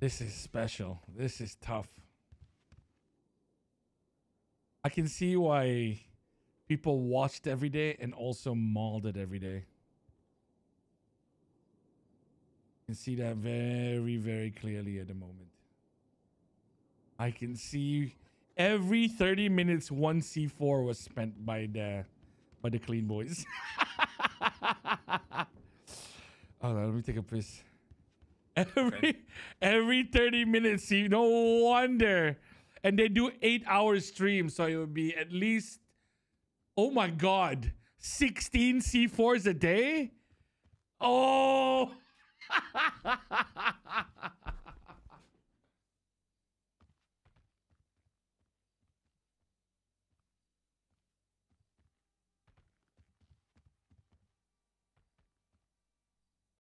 This is special. This is tough. I can see why people watched every day and also mauled it every day. You can see that very, very clearly at the moment. I can see every 30 minutes one C4 was spent by the by the Clean Bois. oh, let me take a piss. Every every 30 minutes, see, no wonder. And they do eight hour streams, so it would be at least oh my god, 16 C4s a day? Oh